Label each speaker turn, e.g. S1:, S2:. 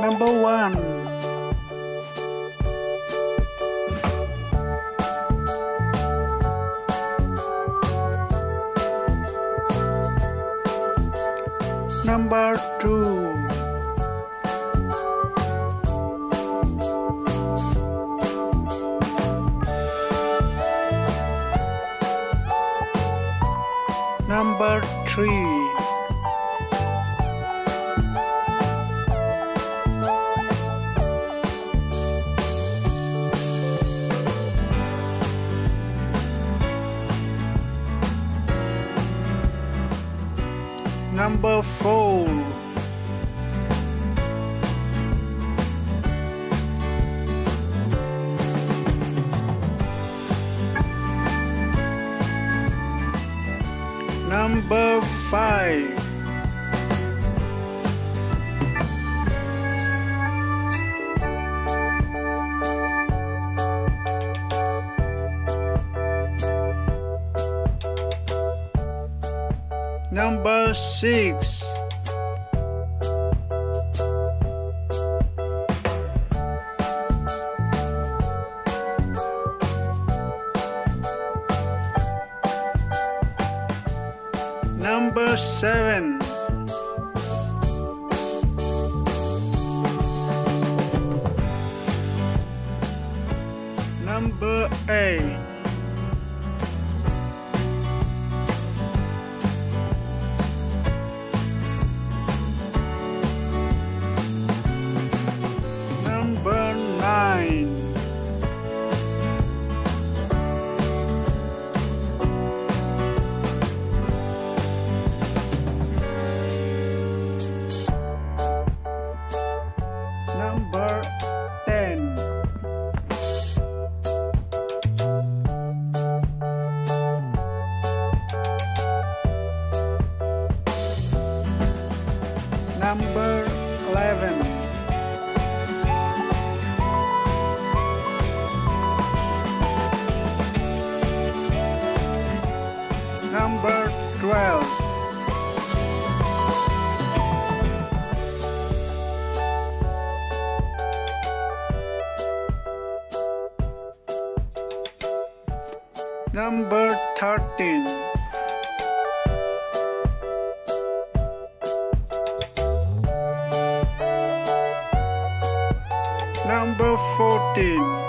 S1: Number one. Number two. Number three. Number four. Number five. Number six. Number seven. Number eight. Number eleven. Number 12. Number 13. Number 14.